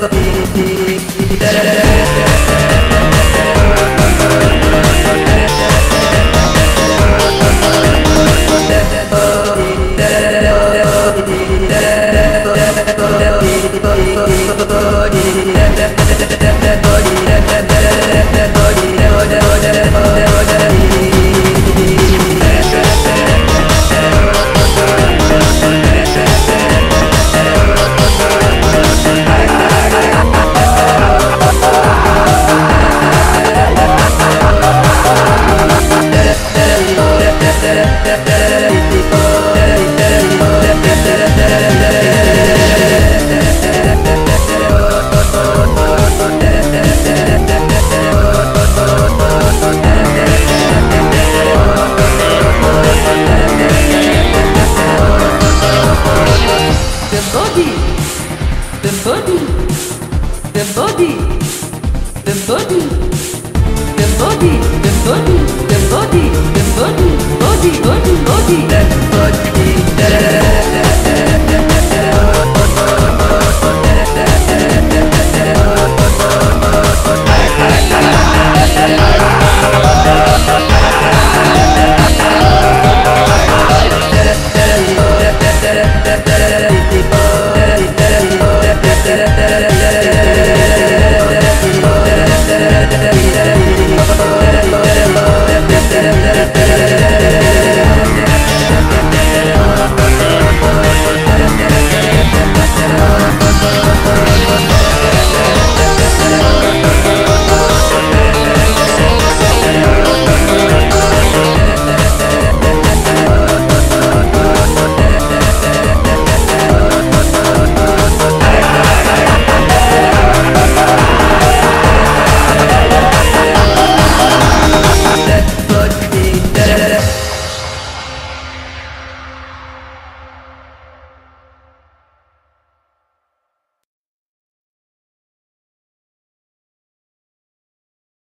The body, the body, the body, the body, the body, body, body, body, the body,